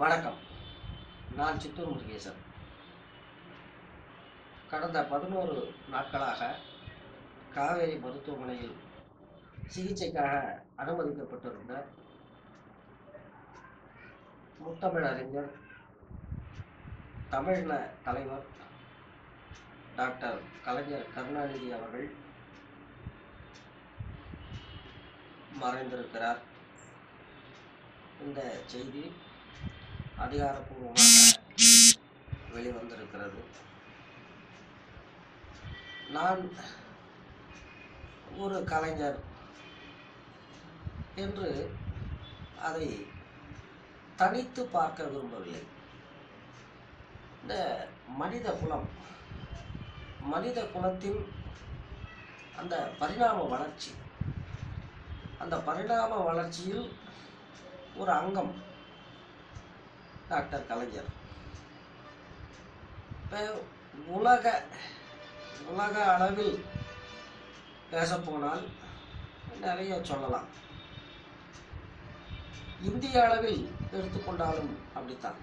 வணக்கம். நான் சித்தூர் முருகேசன். கடந்த பதினோரு நாட்களாக காவேரி மருத்துவமனையில் சிகிச்சைக்காக அனுமதிக்கப்பட்டிருந்த முத்தமிழறிஞர் தமிழின தலைவர் டாக்டர் கலைஞர் கருணாநிதி அவர்கள் மறைந்திருக்கிறார். இந்த செய்தி அதிகாரப்பூர்வமாக வெளிவந்திருக்கிறது. நான் ஒரு கலைஞர் என்று அதை தனித்து பார்க்க விரும்பவில்லை. இந்த மனித குலம் மனித குலத்தின் அந்த பரிணாம வளர்ச்சி அந்த பரிணாம வளர்ச்சியில் ஒரு அங்கம் டாக்டர் கலைஞர். இப்போ உலக உலக அளவில் பேசப்போனால் நிறைய சொல்லலாம். இந்திய அளவில் எடுத்துக்கொண்டாலும் அப்படித்தான்.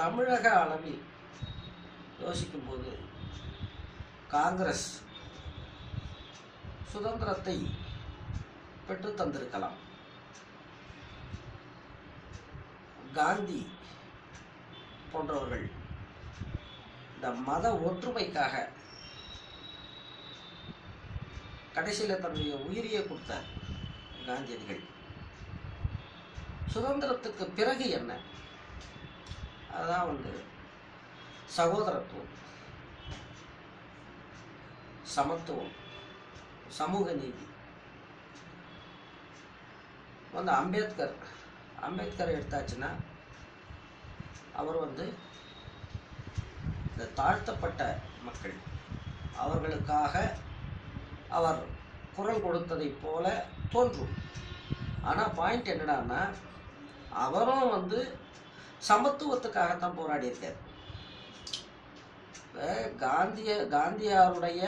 தமிழக அளவில் யோசிக்கும்போது காங்கிரஸ் சுதந்திரத்தை பெற்று தந்திருக்கலாம். காந்தி போன்றவர்கள் இந்த மத ஒற்றுமைக்காக கடைசியில் தன்னுடைய உயிரியை கொடுத்த காந்தியடிகள். சுதந்திரத்துக்கு பிறகு என்ன? அதான் வந்து சகோதரத்துவம் சமத்துவம் சமூக நீதி. வந்து அம்பேத்கர் அம்பேத்கர் எடுத்தாச்சுன்னா அவர் வந்து இந்த தாழ்த்தப்பட்ட மக்கள் அவர்களுக்காக அவர் குரல் கொடுத்ததைப் போல தோன்றும். ஆனால் பாயிண்ட் என்னடான்னா அவரும் வந்து சமத்துவத்துக்காகத்தான் போராடி இருக்கார். இப்போ காந்திய காந்தியாருடைய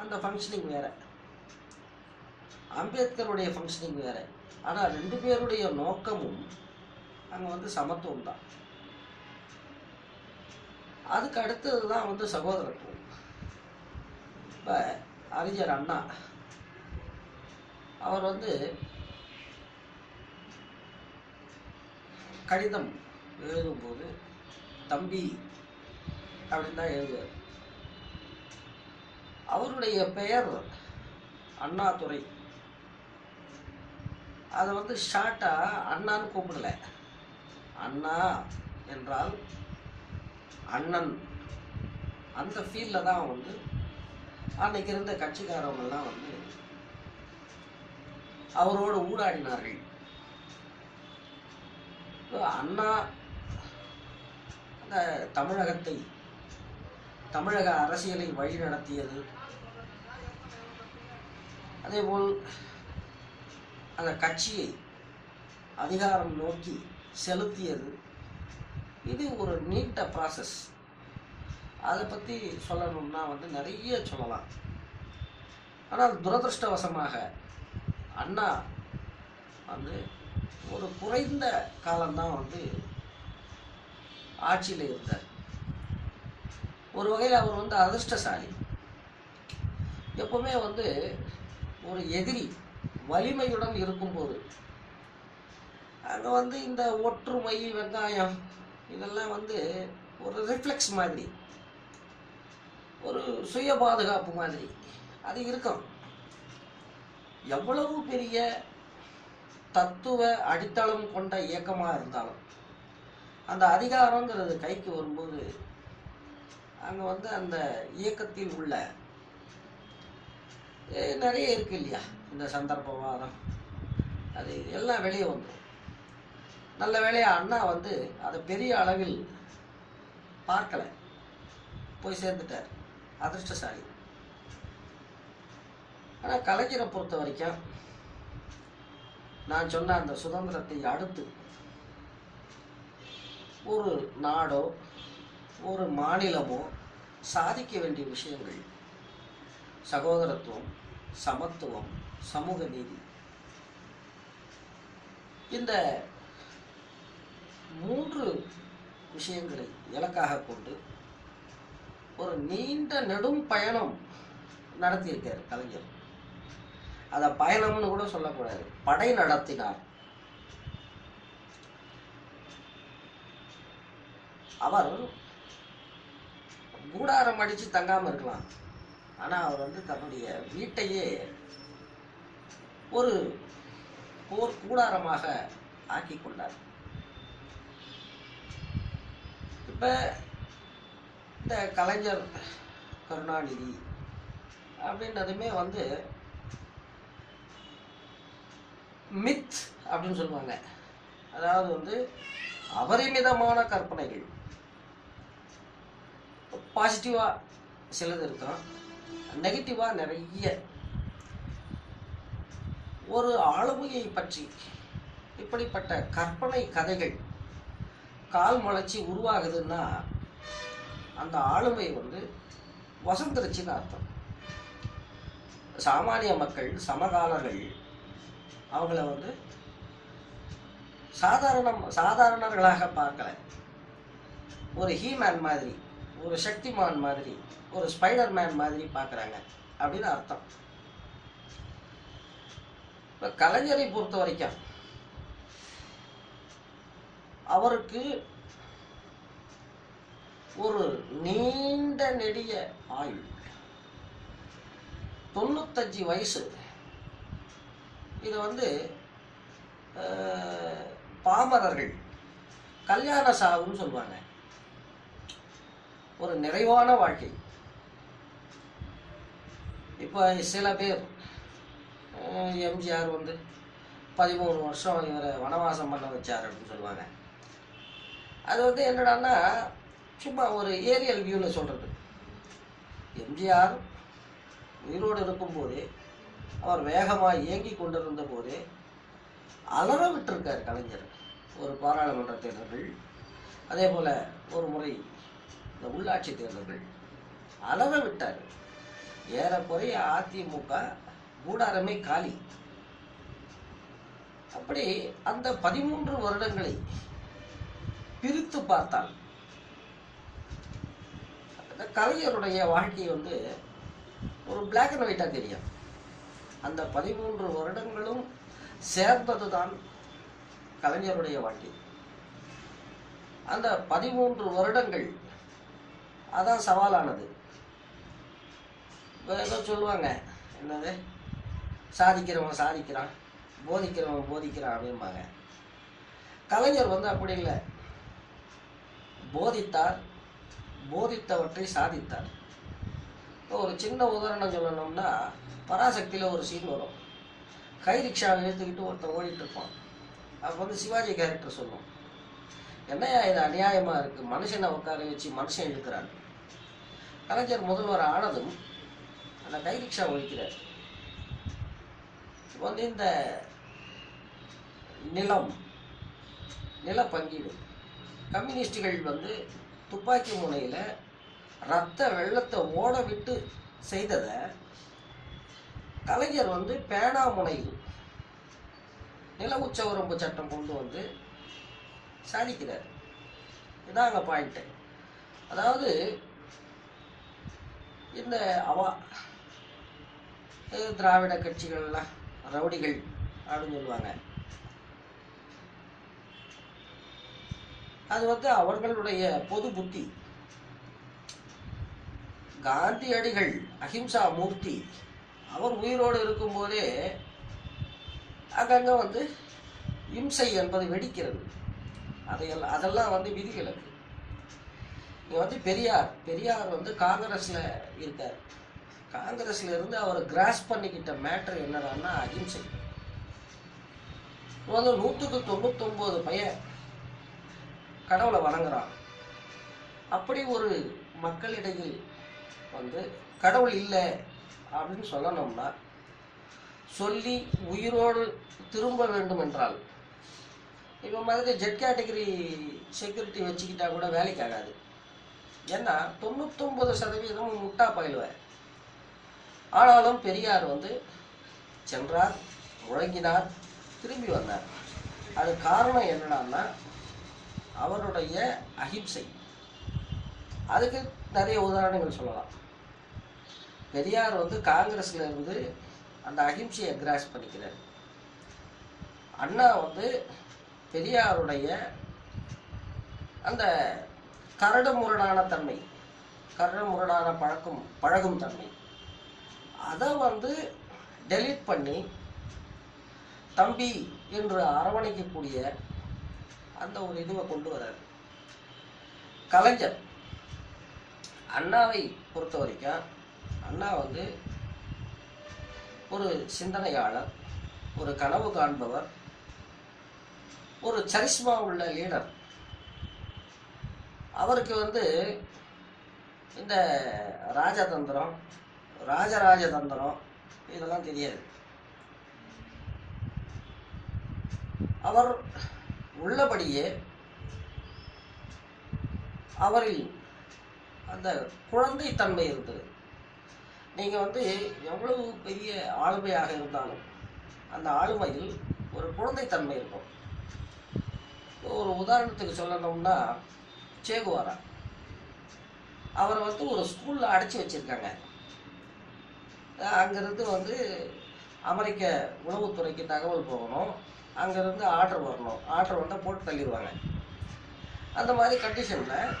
அந்த ஃபங்க்ஷனிங் வேற. அம்பேத்கருடைய ஃபங்க்ஷனிங் வேறு. ஆனால் ரெண்டு பேருடைய நோக்கமும் அங்கே வந்து சமத்துவம் தான் அதுக்கு அடுத்தது தான் வந்து சகோதரத்துவம். இப்போ அறிஞர் அண்ணா அவர் வந்து கடிதம் எழுதும்போது தம்பி அப்படின்னு தான் எழுதுவார். அவருடைய பெயர் அண்ணாதுரை. அதை வந்து ஷார்ட்டாக அண்ணான்னு கூப்பிடல. அண்ணா என்றால் அண்ணன். அந்த ஃபீல்டில் தான் வந்து அன்னைக்கு இருந்த கட்சிக்காரவங்கெல்லாம் வந்து அவரோடு ஊடாடினார்கள். அண்ணா அந்த தமிழகத்தை தமிழக அரசியலை வழி நடத்தியது அதேபோல் அந்த கட்சியை அதிகாரம் நோக்கி செலுத்தியது. இது ஒரு நீட்ட ப்ராசஸ் அதை பற்றி சொல்லணும்னா வந்து நிறைய சொல்லலாம். ஆனால் துரதிருஷ்டவசமாக அண்ணா வந்து ஒரு குறைந்த காலம்தான் வந்து ஆட்சியில் இருந்தார். ஒரு வகையில் அவர் வந்து அதிர்ஷ்டசாலி. எப்பவுமே வந்து ஒரு எதிரி வலிமையுடன் இருக்கும்போது அங்கே வந்து இந்த ஒற்றுமை வெங்காயம் இதெல்லாம் வந்து ஒரு ரிஃப்ளெக்ஸ் மாதிரி ஒரு சுய பாதுகாப்பு மாதிரி அது இருக்கும். எவ்வளவு பெரிய தத்துவ அடித்தளம் கொண்ட இயக்கமாக இருந்தாலும் அந்த அதிகாரங்கிறது கைக்கு வரும்போது அங்கே வந்து அந்த இயக்கத்தில் உள்ள நிறைய இருக்கு இல்லையா? இந்த சந்தர்ப்பவாதம். அது எல்லாம் வெளியே வந்துடும் நல்ல வேலையாக அண்ணா வந்து அதை பெரிய அளவில் பார்க்கல. போய் சேர்ந்துட்டார். அதிர்ஷ்டசாலி. ஆனால் கலைஞரை பொறுத்த வரைக்கும் நான் சொன்ன அந்த சுதந்திரத்தை அடுத்து ஒரு நாடோ ஒரு மாநிலமோ சாதிக்க வேண்டிய விஷயங்கள் சகோதரத்துவம் சமத்துவம் சமூக நீதி. இந்த மூன்று விஷயங்களை இலக்காக கொண்டு ஒரு நீண்ட நெடும் பயணம் நடத்தியிருக்கார் கலைஞர். அதை பயணம்னு கூட சொல்லக்கூடாது. படை நடத்தினார். அவர் கூடாரம் அடிச்சு தங்காம இருக்கலாம். ஆனா அவர் வந்து தன்னுடைய வீட்டையே ஒரு போர் கூடாரமாக ஆக்கி கொண்டார். இப்ப இந்த கலைஞர் கருணாநிதி அப்படின்றதுமே வந்து மித் அப்படின்னு சொல்லுவாங்க. அதாவது வந்து அபரிமிதமான கற்பனைகள். பாசிட்டிவாக சிலது இருக்கும் நெகட்டிவாக நிறைய ஒரு ஆளுமையை பற்றி இப்படிப்பட்ட கற்பனை கதைகள் கால் முளைச்சி உருவாகுதுன்னா அந்த ஆளுமை வந்து வசந்துருச்சுன்னு அர்த்தம். சாமானிய மக்கள் சமகாலர்கள் அவங்கள வந்து சாதாரணம் சாதாரணர்களாக பார்க்கல. ஒரு ஹீமேன் மாதிரி ஒரு சக்திமான் மாதிரி ஒரு ஸ்பைடர் மேன் மாதிரி பார்க்குறாங்க அப்படின்னு அர்த்தம். இப்போ கலைஞரை பொறுத்த வரைக்கும் அவருக்கு ஒரு நீண்ட நெடிய ஆயுள். தொண்ணூத்தஞ்சு வயசு. இது வந்து பாமரர்கள் கல்யாண சாவுன்னு சொல்லுவாங்க. ஒரு நிறைவான வாழ்க்கை. இப்போ சில பேர் எம்ஜிஆர் வந்து பதிமூணு வருஷம் இவரை வனவாசம் பண்ண வச்சார் அப்படின்னு சொல்லுவாங்க. அது வந்து என்னடான்னா சும்மா ஒரு ஏரியல் வியூவில் சொல்கிறது எம்ஜிஆர் உயிரோடு இருக்கும்போது அவர் வேகமாக இயங்கி கொண்டிருந்த போது அலற விட்டுருக்கார் கலைஞர் ஒரு பாராளுமன்ற தேர்தல்கள் அதே போல் ஒரு முறை இந்த உள்ளாட்சி தேர்தல்கள். அலற விட்டார். ஏறக்குறைய அதிமுக கூடாரமே காலி. அப்படி அந்த பதிமூன்று வருடங்களை பிரித்து பார்த்தால் அந்த கலைஞருடைய வாழ்க்கை வந்து ஒரு பிளாக் அண்ட் ஒயிட்டாக தெரியும். அந்த பதிமூன்று வருடங்களும் சேர்ந்தது தான் கலைஞருடைய வாழ்க்கை. அந்த பதிமூன்று வருடங்கள் அதான் சவாலானது. இப்ப ஏதோ சொல்லுவாங்க என்னது? சாதிக்கிறவன் சாதிக்கிறான் போதிக்கிறவன் போதிக்கிறான் அப்படிம்பாங்க. கலைஞர் வந்து அப்படி இல்லை. போதித்தார் போதித்தவற்றை சாதித்தார். இப்போ ஒரு சின்ன உதாரணம் சொல்லணும்னா பராசக்தியில் ஒரு சீன் வரும். கை ரிக்ஷாவை இழுத்துக்கிட்டு ஒருத்தன் ஓடிட்டு இருப்பான். அப்போ வந்து சிவாஜி கேரக்டர் சொல்லும். என்னையா இது அநியாயமாக இருக்குது மனுஷனை உட்கார வச்சு மனுஷன் இழுக்கிறான் கலைஞர் முதல்வர் ஆனதும் அந்த கை ரிக்ஷா ஒழிக்கிறார். இப்போ வந்து இந்த நிலம் நில பங்கீடு. கம்யூனிஸ்டுகள் வந்து துப்பாக்கி முனையில் ரத்த வெள்ளத்தை ஓட விட்டு செய்ததை கலைஞர் வந்து பேனா முனையில் நில உச்சவரம்பு சட்டம் கொண்டு வந்து சாதிக்கிறார் இதாங்க பாயிண்ட்டு அதாவது இந்த அவா இது திராவிட கட்சிகள்லாம் ரவுடிகள் அப்படின்னு சொல்லுவாங்க. அது வந்து அவர்களுடைய பொது புத்தி. காந்தியடிகள் அஹிம்சா மூர்த்தி அவர் உயிரோடு இருக்கும்போதே அங்கங்கே வந்து இம்சை என்பது வெடிக்கிறது. அதையெல்லாம் அதெல்லாம் வந்து விதிகளுக்கு இங்கே வந்து பெரியார் பெரியார் வந்து காங்கிரஸில் இருக்கார். காங்கிரஸ்ல இருந்து அவர் கிராஸ் பண்ணிக்கிட்ட மேட்டர் என்னடான்னா அகிம்சை. வந்து நூற்றுக்கு தொண்ணூத்தொம்பது பையன் கடவுளை வணங்குறான். அப்படி ஒரு மக்களிடையில் வந்து கடவுள் இல்லை அப்படின்னு சொல்லணும்னா சொல்லி உயிரோடு திரும்ப வேண்டும் என்றால் இப்போ மாதிரி ஜெட் கேட்டகரி செக்யூரிட்டி வச்சுக்கிட்டா கூட வேலைக்கு ஆகாது. ஏன்னா தொண்ணூத்தொம்பது சதவீதம் முட்டா பயிலுவேன் ஆனாலும் பெரியார் வந்து சென்றார் முழங்கினார் திரும்பி வந்தார். அது காரணம் என்னடான்னா அவருடைய அகிம்சை. அதுக்கு நிறைய உதாரணங்கள் சொல்லலாம். பெரியார் வந்து காங்கிரஸ்ல இருந்து அந்த அகிம்சையை கிராஸ் பண்ணிக்கிறார். அண்ணா வந்து பெரியாருடைய அந்த கரடு முரடான தன்மை கரடு முரடான பழக்கம் பழகும் தன்மை. அதை வந்து டெலீட் பண்ணி தம்பி என்று அரவணைக்கக்கூடிய அந்த ஒரு இதுவை கொண்டு வராரு. கலைஞர். அண்ணாவை பொறுத்த வரைக்கும் அண்ணா வந்து ஒரு சிந்தனையாளர் ஒரு கனவு காண்பவர் ஒரு சரிஸ்மா உள்ள லீடர் அவருக்கு வந்து இந்த ராஜதந்திரம் ராஜராஜ தந்திரம் இதெல்லாம் தெரியாது. அவர் உள்ளபடியே அவரில் அந்த குழந்தைத்தன்மை இருந்தது. நீங்க வந்து எவ்வளவு பெரிய ஆளுமையாக இருந்தாலும் அந்த ஆளுமையில் ஒரு குழந்தைத்தன்மை இருக்கும். ஒரு உதாரணத்துக்கு சொல்லணும்னா சேகுவாரா. அவரை வந்து ஒரு ஸ்கூல்ல அடைச்சி வச்சிருக்காங்க. அங்கேருந்து வந்து அமெரிக்க உளவுத்துறைக்கு தகவல் போகணும். அங்கேருந்து ஆர்டர் வரணும். ஆர்டர் வந்தால் போட்டு தள்ளிடுவாங்க. அந்த மாதிரி கண்டிஷனில்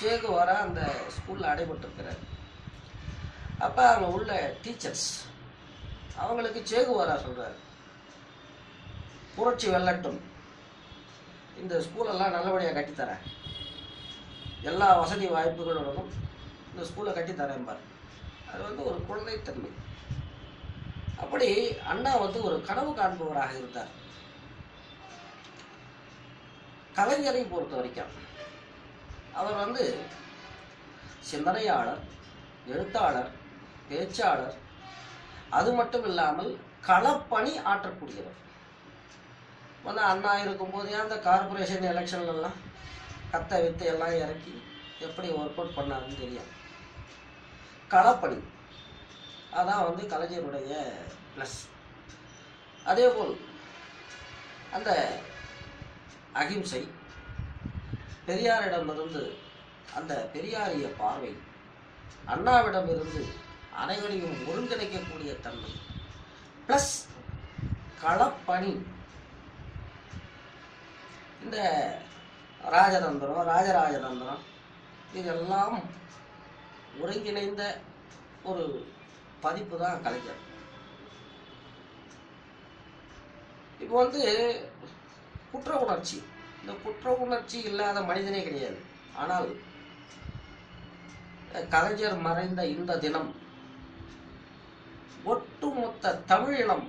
சேகு வர அந்த ஸ்கூலில் அடைபட்டிருக்கிறார். அப்போ அங்கே உள்ள டீச்சர்ஸ் அவங்களுக்கு சேகு சேகுவாரா சொல்கிறார் புரட்சி வெள்ளட்டும். இந்த ஸ்கூலெல்லாம் நல்லபடியாக கட்டித்தரேன். எல்லா வசதி வாய்ப்புகளோடும் இந்த ஸ்கூலை கட்டித்தரேன் பார். அது வந்து ஒரு குழந்தைத்தன்மை அப்படி அண்ணா வந்து ஒரு கனவு காண்பவராக இருந்தார். கலைஞரை பொறுத்த வரைக்கும் அவர் வந்து சிந்தனையாளர் எழுத்தாளர் பேச்சாளர் அது மட்டும் இல்லாமல் களப்பணி ஆற்றக்கூடியவர். வந்து அண்ணா இருக்கும்போதே அந்த கார்பரேஷன் எலெக்ஷன்லாம் கத்த வித்தை எல்லாம் இறக்கி எப்படி ஒர்க் அவுட் பண்ணாருன்னு தெரியும் களப்பணி அதான் வந்து கலைஞருடைய ப்ளஸ் அதேபோல் அந்த அகிம்சை பெரியாரிடமிருந்து அந்த பெரியாரிய பார்வை அண்ணாவிடமிருந்து அனைவரையும் ஒருங்கிணைக்கக்கூடிய தன்மை. ப்ளஸ் களப்பணி இந்த ராஜதந்திரம் ராஜராஜதந்திரம் இதெல்லாம் ஒருங்கிணைந்த ஒரு பதிப்பு தான் கலைஞர். இப்போ வந்து குற்ற உணர்ச்சி. இந்த குற்ற உணர்ச்சி இல்லாத மனிதனே கிடையாது. ஆனால் கலைஞர் மறைந்த இந்த தினம் ஒட்டுமொத்த தமிழினம்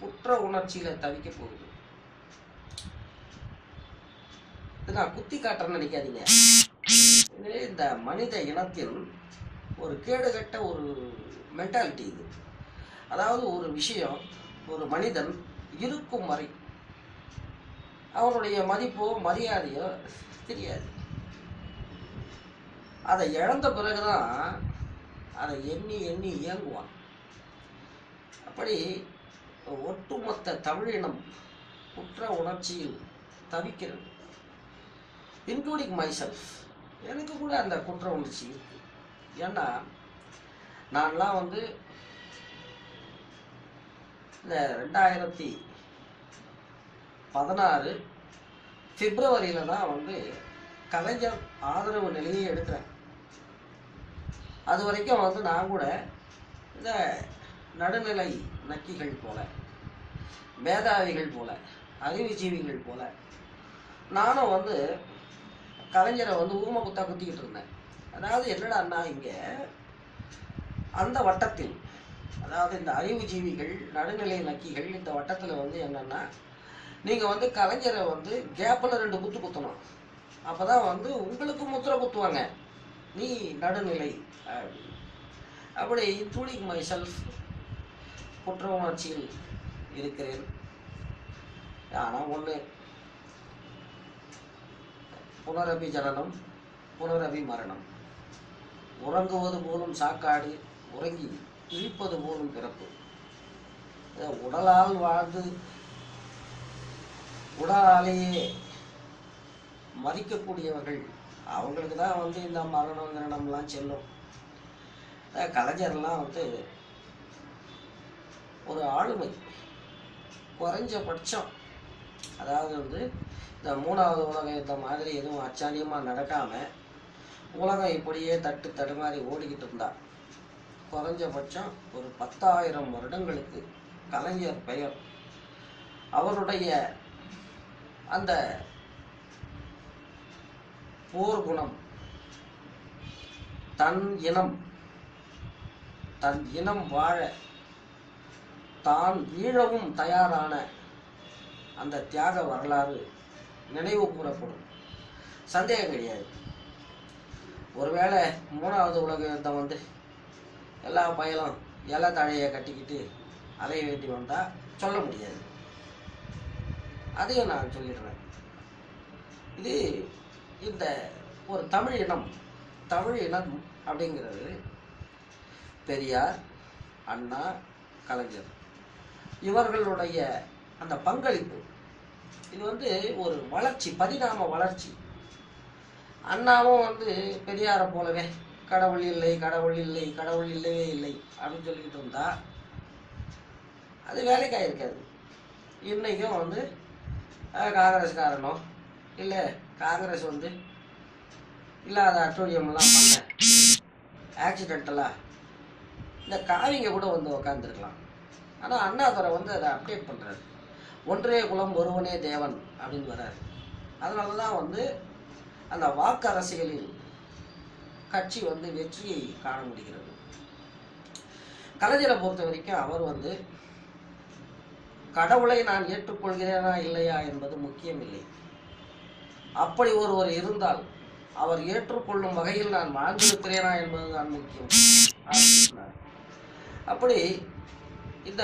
குற்ற உணர்ச்சியில தவிக்க போகுது. இது நான் குத்தி காட்டுறேன்னு நினைக்காதீங்க. எனவே இந்த மனித இனத்தில் ஒரு கேடுகட்ட ஒரு மென்டாலிட்டி இது. அதாவது ஒரு விஷயம் ஒரு மனிதன் இருக்கும் வரை அவனுடைய மதிப்போ மரியாதையோ தெரியாது. அதை இழந்த பிறகுதான் அதை எண்ணி எண்ணி இயங்குவான். அப்படி ஒட்டுமொத்த தமிழினம் குற்ற உணர்ச்சியில் தவிக்கிறது. இன்க்ளூடிங் மைசெல்ஃப் எனக்கு கூட அந்த குற்ற உணர்ச்சி இருக்கு ஏன்னா நான்லாம் வந்து இந்த ரெண்டாயிரத்தி பதினாறு பிப்ரவரியில தான் வந்து கலைஞர் ஆதரவு நிலையை எடுக்கிறேன் அது வரைக்கும் வந்து நான் கூட இந்த நடுநிலை நக்கிகள் போல மேதாவிகள் போல அறிவுஜீவிகள் போல நானும் வந்து கலைஞரை வந்து ஊம குத்தா குத்திக்கிட்டு இருந்தேன். அதாவது என்னடான்னா இங்கே? அந்த வட்டத்தில் அதாவது இந்த அறிவுஜீவிகள் நடுநிலை நக்கிகள் இந்த வட்டத்தில் வந்து என்னென்னா நீங்கள் வந்து கலைஞரை வந்து கேப்பில் ரெண்டு குத்து குத்தணும். அப்போ தான் வந்து உங்களுக்கு முத்திரை குத்துவாங்க. நீ நடுநிலை அப்படின்னு. அப்படி இன்க்ளூடிங் மை செல்ஃப் குற்ற உணர்ச்சியில் இருக்கிறேன். ஆனால் ஒன்று புனரபி ஜனனம் புனரபி மரணம். உறங்குவது போலும் சாக்காடு உறங்கி இழிப்பது போலும் பிறப்பு. உடலால் வாழ்ந்து உடலாலேயே மதிக்கக்கூடியவர்கள் அவங்களுக்கு தான் வந்து இந்த மரணம் கிரணம்லாம் செல்லும். கலைஞர்லாம் வந்து ஒரு ஆளுமை குறைஞ்சபட்சம் அதாவது வந்து இந்த மூணாவது உலக யுத்தம் மாதிரி எதுவும் அச்சாரியமாக நடக்காமல் உலகம் இப்படியே தட்டு தடுமாறி ஓடிக்கிட்டு இருந்தா. குறைஞ்சபட்சம் ஒரு பத்தாயிரம் வருடங்களுக்கு கலைஞர் பெயர். அவருடைய அந்த போர் குணம் தன் இனம் தன் இனம் வாழ தான் ஈழவும் தயாரான அந்த தியாக வரலாறு நினைவு கூறப்படும். சந்தேகம் கிடையாது. ஒருவேளை மூணாவது உலக யுத்தம் வந்து எல்லா பயலும் இலை தழையை கட்டிக்கிட்டு அலைய வேண்டி வந்தால் சொல்ல முடியாது. அதையும் நான் சொல்லிடுறேன். இது இந்த ஒரு தமிழ் இனம் தமிழ் இனம் அப்படிங்கிறது பெரியார் அண்ணா கலைஞர் இவர்களுடைய அந்த பங்களிப்பு. இது வந்து ஒரு வளர்ச்சி பரிணாம வளர்ச்சி. அண்ணாவும் வந்து பெரியாரை போலவே கடவுள் இல்லை கடவுள் இல்லை கடவுள் இல்லவே இல்லை அப்படின்னு சொல்லிக்கிட்டு இருந்தா அது வேலைக்காக இருக்காது. இன்றைக்கும் வந்து காங்கிரஸ்காரனோ இல்லை காங்கிரஸ் வந்து இல்லாத அட்டோரியம்லாம் பண்ண ஆக்சிடென்டலாக இந்த காவிங்க கூட வந்து உக்காந்துருக்கலாம். ஆனால் அண்ணாதுரை வந்து அதை அப்டேட் பண்ணுறாரு ஒன்றே குலம் ஒருவனே தேவன் அப்படின்னு வர்றார். அதனால தான் வந்து அந்த வாக்கு அரசியலில் கட்சி வந்து வெற்றியை காண முடிகிறது. கலைஞரை பொறுத்த வரைக்கும் அவர் வந்து கடவுளை நான் ஏற்றுக்கொள்கிறேனா இல்லையா என்பது முக்கியமில்லை. அப்படி ஒருவர் இருந்தால் அவர் ஏற்றுக்கொள்ளும் வகையில் நான் வாழ்ந்திருக்கிறேனா என்பதுதான் முக்கியம். அப்படி இந்த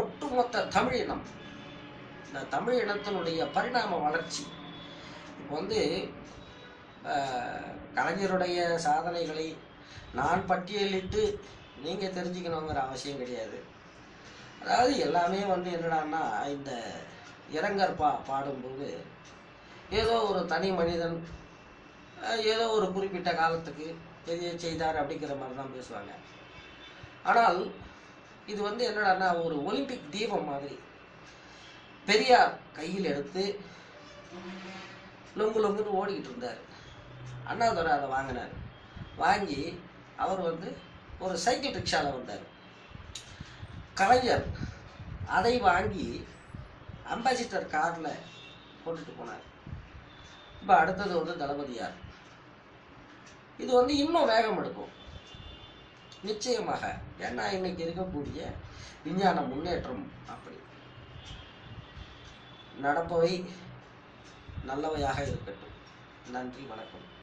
ஒட்டுமொத்த தமிழினம் இந்த தமிழ் இனத்தினுடைய பரிணாம வளர்ச்சி. இப்போ வந்து கலைஞருடைய சாதனைகளை நான் பட்டியலிட்டு நீங்கள் தெரிஞ்சுக்கணுங்கிற அவசியம் கிடையாது. அதாவது எல்லாமே வந்து என்னடான்னா இந்த இரங்கற் பா பாடும்போது ஏதோ ஒரு தனி மனிதன் ஏதோ ஒரு குறிப்பிட்ட காலத்துக்கு எதையோ செய்தார் அப்படிங்கிற மாதிரி தான் பேசுவாங்க. ஆனால் இது வந்து என்னடான்னா ஒரு ஒலிம்பிக் தீபம் மாதிரி. பெரியார் கையில் எடுத்து லொங்கு லொங்குன்னு ஓடிக்கிட்டு இருந்தார். அண்ணாதுரை அதை வாங்கினார். வாங்கி அவர் வந்து ஒரு சைக்கிள் ரிக்ஷாவில் வந்தார். கலைஞர் அதை வாங்கி அம்பாசிடர் காரில் போட்டுட்டு போனார். இப்போ அடுத்தது வந்து தளபதியார். இது வந்து இன்னும் வேகம் எடுக்கும். நிச்சயமாக ஏன்னா இன்னைக்கு இருக்கக்கூடிய விஞ்ஞான முன்னேற்றம் அப்படி நடப்பவை நல்லவையாக இருக்கட்டும். நன்றி வணக்கம்.